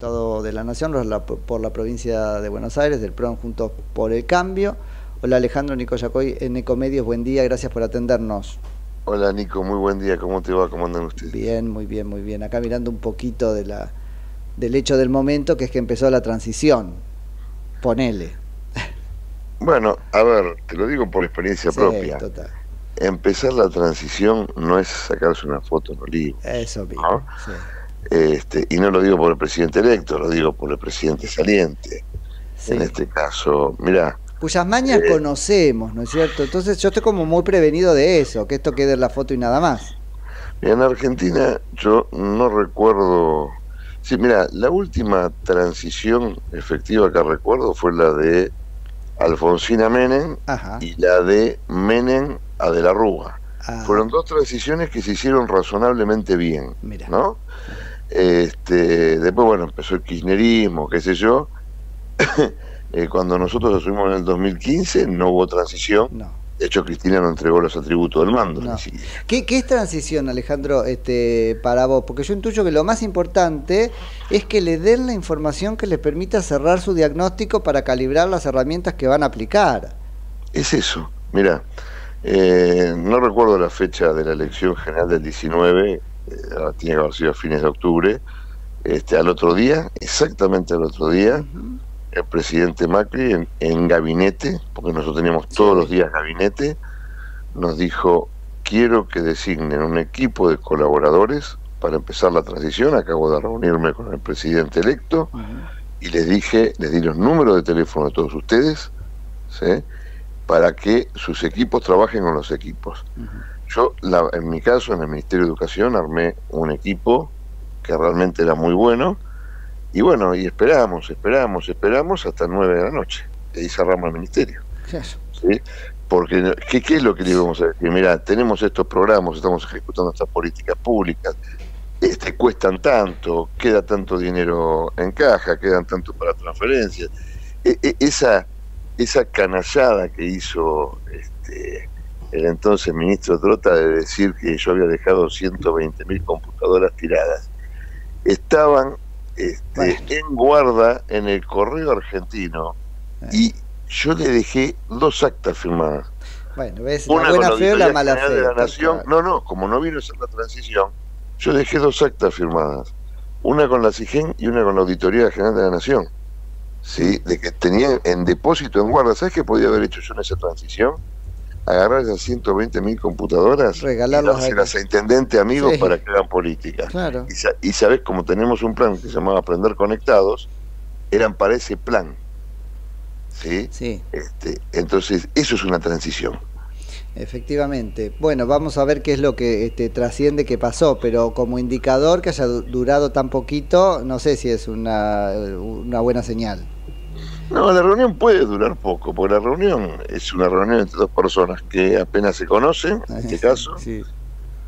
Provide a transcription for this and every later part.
Estado de la Nación por la provincia de Buenos Aires, del PRON Juntos por el Cambio. Hola Alejandro Nicoyacoy en Ecomedios, buen día, gracias por atendernos. Hola Nico, muy buen día, ¿cómo te va? ¿Cómo andan ustedes? Bien, muy bien, muy bien. Acá mirando un poquito de la, del hecho del momento, que es que empezó la transición. Ponele. Bueno, a ver, te lo digo por experiencia propia. Total. Empezar la transición no es sacarse una foto en Olivo. Eso mismo. Sí. Este, y no lo digo por el presidente electo, lo digo por el presidente saliente. En este caso, mira. Cuyas mañas eh, conocemos, ¿no es cierto? Entonces yo estoy como muy prevenido de eso, que esto quede en la foto y nada más. En Argentina yo no recuerdo... Sí, mira, la última transición efectiva que recuerdo fue la de Alfonsina Menem y la de Menem a De la Rúa. Ah. Fueron dos transiciones que se hicieron razonablemente bien, ¿no? Este, después, bueno, empezó el kirchnerismo, qué sé yo. Eh, cuando nosotros asumimos en el 2015 no hubo transición. De hecho, Cristina no entregó los atributos del mando. ¿Qué, es transición, Alejandro, este, para vos? Porque yo intuyo que lo más importante es que le den la información que les permita cerrar su diagnóstico para calibrar las herramientas que van a aplicar. Es eso. Mira, eh, no recuerdo la fecha de la elección general del 19, eh, tiene que haber sido a fines de octubre, este, al otro día, exactamente al otro día, el presidente Macri en, gabinete, porque nosotros teníamos todos los días gabinete, nos dijo, quiero que designen un equipo de colaboradores para empezar la transición, acabo de reunirme con el presidente electo y les dije, les di los números de teléfono de todos ustedes, para que sus equipos trabajen con los equipos. Yo, en mi caso, en el Ministerio de Educación, armé un equipo que realmente era muy bueno. Y bueno, y esperamos, esperamos, esperamos hasta nueve de la noche. Y ahí cerramos el ministerio. ¿sí? Porque, ¿qué, ¿qué, es lo que le íbamos a decir? Mira, tenemos estos programas, estamos ejecutando estas políticas públicas, este, cuestan tanto, queda tanto dinero en caja, quedan tanto para transferencias. E, e, esa, esa canallada que hizo este, el entonces ministro Trota de decir que yo había dejado 120 mil computadoras tiradas. Estaban este, en guarda en el correo argentino eh. y yo le dejé dos actas firmadas. Bueno, ¿ves? La buena fe o la mala fe. De la Nación. No, no, como no vino a ser la transición, yo dejé dos actas firmadas. Una con la CIGEN y una con la Auditoría General de la Nación. ¿Sí? De que tenían en depósito en guarda. ¿Sabes qué podía haber hecho yo en esa transición? Agarrar esas 120 mil computadoras regalarlas y las a intendente amigos para que hagan política. Y, sabes, como tenemos un plan que se llamaba Aprender Conectados, eran para ese plan. ¿Sí? sí. Este, entonces, eso es una transición. Efectivamente. Bueno, vamos a ver qué es lo que este, trasciende que pasó, pero como indicador que haya durado tan poquito, no sé si es una, una buena señal. No, la reunión puede durar poco, porque la reunión es una reunión entre dos personas que apenas se conocen, en este caso,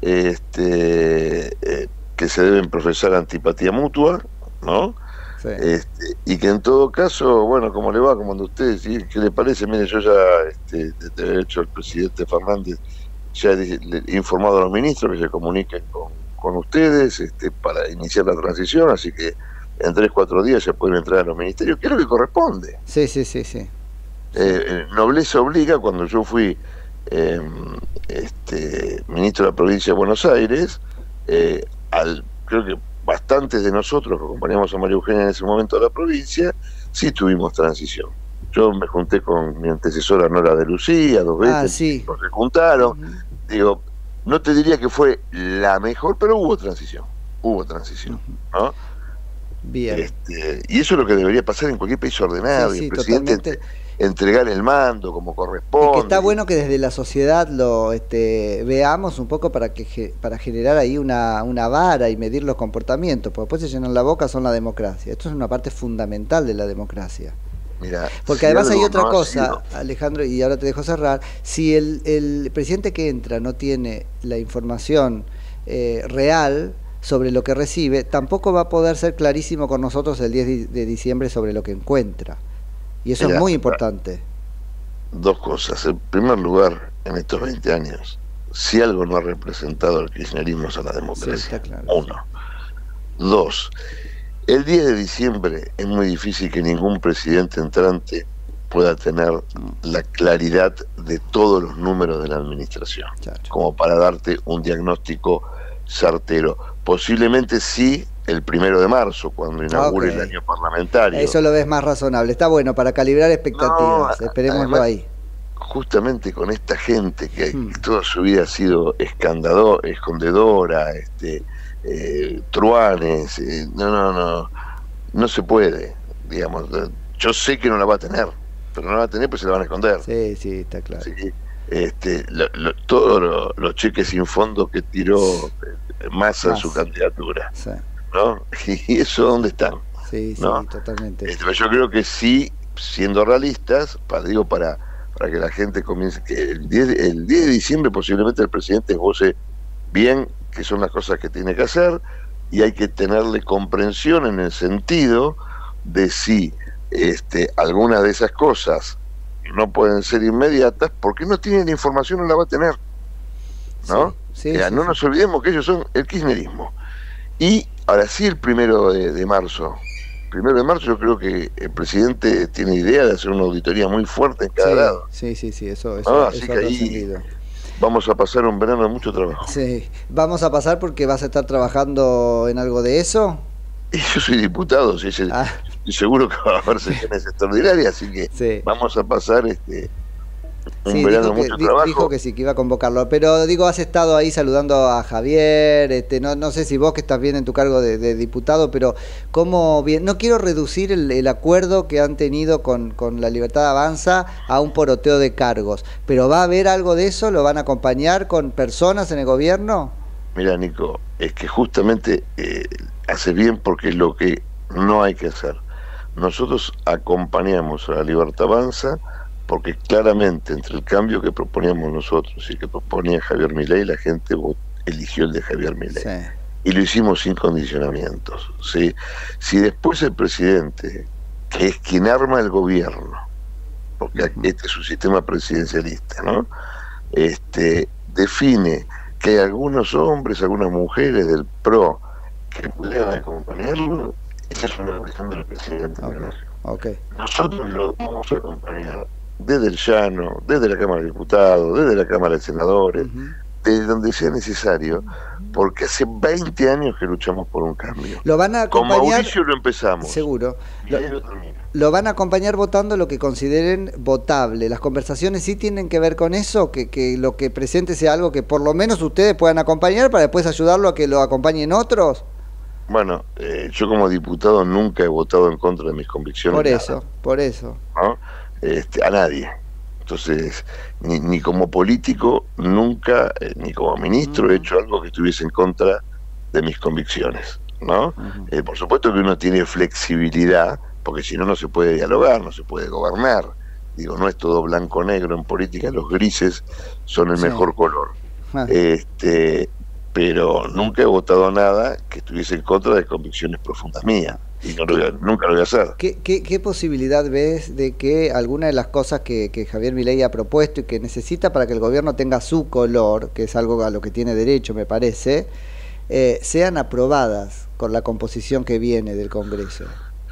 este, eh, que se deben profesar antipatía mutua, ¿no? Este, y que en todo caso, bueno, como le va, como de ustedes, ¿qué le parece? Mire, yo ya, este, de hecho, el presidente Fernández ya ha informado a los ministros que se comuniquen con, con ustedes este, para iniciar la transición, así que en tres, cuatro días se pueden entrar a los ministerios, que es lo que corresponde. Sí, sí, sí, sí. Eh, eh, nobleza obliga, cuando yo fui em, este, ministro de la provincia de Buenos Aires, eh, al, creo que bastantes de nosotros que acompañamos a María Eugenia en ese momento a la provincia, sí tuvimos transición. Yo me junté con mi antecesora Nora de Lucía dos veces, ah, sí. nos juntaron. Digo, no te diría que fue la mejor, pero hubo transición. Hubo transición, ¿no? Bien. Este, y eso es lo que debería pasar en cualquier país ordenado. y el presidente entregar el mando como corresponde. que está bueno que desde la sociedad lo este, veamos un poco para que para generar ahí una, una vara y medir los comportamientos, porque después se llenan la boca son la democracia. Esto es una parte fundamental de la democracia. Mira, porque además hay otra cosa, Alejandro, y ahora te dejo cerrar, si el, el presidente que entra no tiene la información eh, real, sobre lo que recibe, tampoco va a poder ser clarísimo con nosotros el 10 de diciembre sobre lo que encuentra. Y eso es muy importante. Dos cosas. En primer lugar, en estos 20 años, si algo no ha representado el kirchnerismo es a la democracia. Uno. Dos. El 10 de diciembre es muy difícil que ningún presidente entrante pueda tener la claridad de todos los números de la administración, como para darte un diagnóstico certero. Posiblemente sí el primero de marzo, cuando inaugure el año parlamentario. Eso lo ves más razonable. Está bueno para calibrar expectativas. Esperémoslo ahí. Justamente con esta gente que hmm. toda su vida ha sido escondedora, este, eh, truanes, eh, no, no, no, no se puede, digamos. Yo sé que no la va a tener, pero no la va a tener pues se la van a esconder. Sí, sí, está claro. este, todos los cheques sin fondo que tiró Massa en su candidatura. ¿no? ¿Y eso dónde están? Sí, sí, totalmente. Este, yo creo que sí, siendo realistas, para, digo, para, para que la gente comience, que el 10, el 10 de diciembre posiblemente el presidente goce bien, que son las cosas que tiene que hacer, y hay que tenerle comprensión en el sentido de si este, algunas de esas cosas no pueden ser inmediatas, porque no tienen información, no la va a tener. ¿No? No nos olvidemos que ellos son el kirchnerismo. Y ahora sí, el primero de, marzo. Primero de marzo yo creo que el presidente tiene idea de hacer una auditoría muy fuerte en cada lado. Sí, sí, sí, eso, eso, así que ahí vamos a pasar un verano de mucho trabajo. Sí, vamos a pasar porque vas a estar trabajando en algo de eso. Y yo soy diputado, sí, ah. seguro que va a haber sesiones extraordinarias, así que vamos a pasar este sí, dijo que, dijo que sí, que iba a convocarlo. Pero digo, has estado ahí saludando a Javier, este, no, no sé si vos que estás bien en tu cargo de, diputado, pero cómo bien, no quiero reducir el, acuerdo que han tenido con, con, la Libertad Avanza a un poroteo de cargos, pero ¿va a haber algo de eso? ¿Lo van a acompañar con personas en el gobierno? Mira, Nico, es que justamente eh, hace bien porque es lo que no hay que hacer. Nosotros acompañamos a la Libertad Avanza porque claramente entre el cambio que proponíamos nosotros y que proponía Javier Milei, la gente eligió el de Javier Milei. Y lo hicimos sin condicionamientos. ¿sí? Si después el presidente, que es quien arma el gobierno, porque este es un sistema presidencialista, ¿no? Este, define que hay algunos hombres, algunas mujeres del PRO que puedan acompañarlo, esa es una cuestión del presidente nación. Nosotros lo vamos a acompañar desde el llano, desde la Cámara de Diputados, desde la Cámara de Senadores, desde donde sea necesario, porque hace 20 años que luchamos por un cambio. Lo van a acompañar. Con Mauricio lo empezamos. Seguro. Lo, van a acompañar votando lo que consideren votable. Las conversaciones sí tienen que ver con eso, que, que lo que presente sea algo que por lo menos ustedes puedan acompañar para después ayudarlo a que lo acompañen otros. Bueno, eh, yo como diputado nunca he votado en contra de mis convicciones. Por eso, por eso. ¿no? Este, a nadie. Entonces, ni, ni como político, nunca, eh, ni como ministro, he hecho algo que estuviese en contra de mis convicciones. ¿no? Eh, por supuesto que uno tiene flexibilidad, porque si no, no se puede dialogar, no se puede gobernar. Digo, no es todo blanco-negro en política, los grises son el mejor color. Ah. Este, pero nunca he votado nada que estuviese en contra de convicciones profundas mías y nunca lo voy a hacer. ¿Qué, ¿Qué, posibilidad ves de que alguna de las cosas que, Javier Milei ha propuesto y que necesita para que el gobierno tenga su color, que es algo a lo que tiene derecho, me parece, eh, sean aprobadas con la composición que viene del Congreso?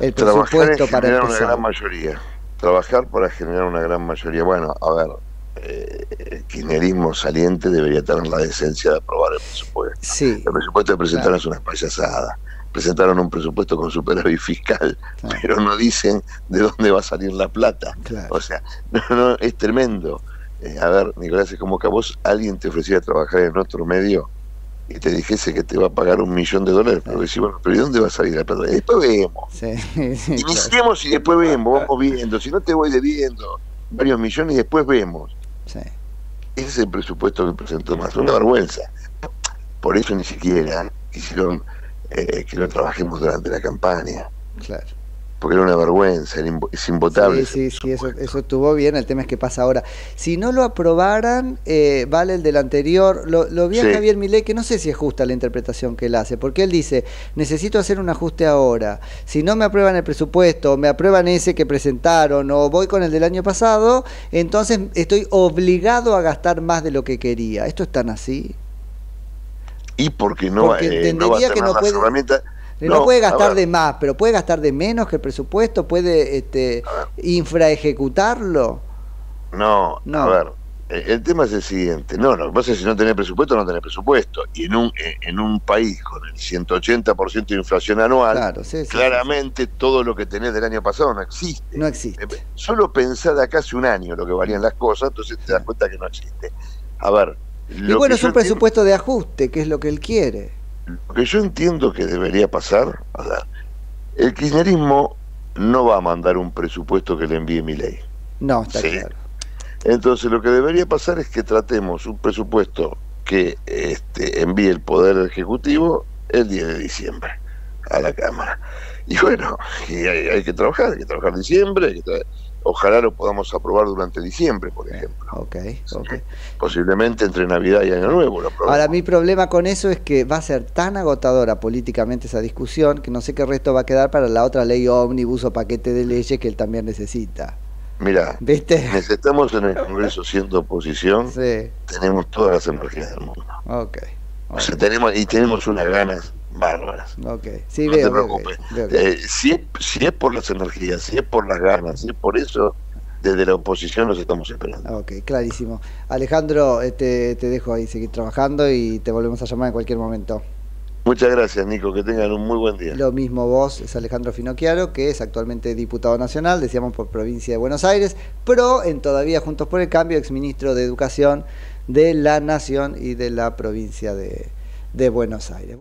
El presupuesto para generar una gran mayoría. Trabajar para generar una gran mayoría. Bueno, a ver, eh, el kirchnerismo saliente debería tener la decencia de aprobar el presupuesto. Sí, el presupuesto de presentar es una payasada presentaron un presupuesto con superávit fiscal, pero no dicen de dónde va a salir la plata. O sea, no, es tremendo. Eh, a ver, Nicolás, es como que a vos alguien te ofreciera trabajar en otro medio y te dijese que te va a pagar un millón de dólares, pero decís, bueno, pero ¿de dónde va a salir la plata? Y después vemos. Sí, Iniciemos y después vemos, vamos viendo. Si no te voy debiendo varios millones y después vemos. Ese es el presupuesto que presentó más. Una vergüenza. Por eso ni siquiera quisieron eh, que lo trabajemos durante la campaña. Claro. Porque era una vergüenza, es imbotable. Sí, sí, sí, eso, eso estuvo bien, el tema es que pasa ahora. Si no lo aprobaran, eh, vale el del anterior, lo, lo vi a Javier Milei, que no sé si es justa la interpretación que él hace, porque él dice, necesito hacer un ajuste ahora, si no me aprueban el presupuesto, me aprueban ese que presentaron, o voy con el del año pasado, entonces estoy obligado a gastar más de lo que quería. ¿Esto es tan así? Y porque no, eh, no va a tener las herramientas. No, puede gastar de más, pero puede gastar de menos que el presupuesto, puede este, infraejecutarlo. No, no, a ver, el tema es el siguiente. No, lo que pasa es que si no tenés presupuesto, no tenés presupuesto. Y en un, en un país con el 180% de inflación anual, claramente todo lo que tenés del año pasado no existe. No existe. Eh, solo pensar de acá hace un año lo que valían las cosas, entonces te das cuenta que no existe. A ver. Y bueno, es un presupuesto de ajuste, que es lo que él quiere. Lo que yo entiendo que debería pasar, o sea, el kirchnerismo no va a mandar un presupuesto que le envíe mi ley. No, está claro. Entonces lo que debería pasar es que tratemos un presupuesto que este, envíe el Poder Ejecutivo el 10 de diciembre a la Cámara. Y bueno, hay, que trabajar, hay que trabajar diciembre, ojalá lo podamos aprobar durante diciembre, por ejemplo. Okay, okay. Posiblemente entre Navidad y Año Nuevo. Ahora, mi problema con eso es que va a ser tan agotadora políticamente esa discusión que no sé qué resto va a quedar para la otra ley ómnibus o paquete de leyes que él también necesita. Mira, necesitamos en el Congreso siendo oposición, tenemos todas las energías del mundo. Okay, O sea, tenemos, y tenemos unas ganas bárbaras. Okay. Sí, no te preocupes. Eh, si, es, si es por las energías, si es por las ganas, si es por eso, desde la oposición nos estamos esperando. Ok, clarísimo. Alejandro, este, te dejo ahí seguir trabajando y te volvemos a llamar en cualquier momento. Muchas gracias, Nico. Que tengan un muy buen día. Lo mismo vos, es Alejandro Finocchiaro, que es actualmente diputado nacional, decíamos por provincia de Buenos Aires, pero en todavía Juntos por el Cambio, exministro de Educación de la Nación y de la provincia de, de Buenos Aires.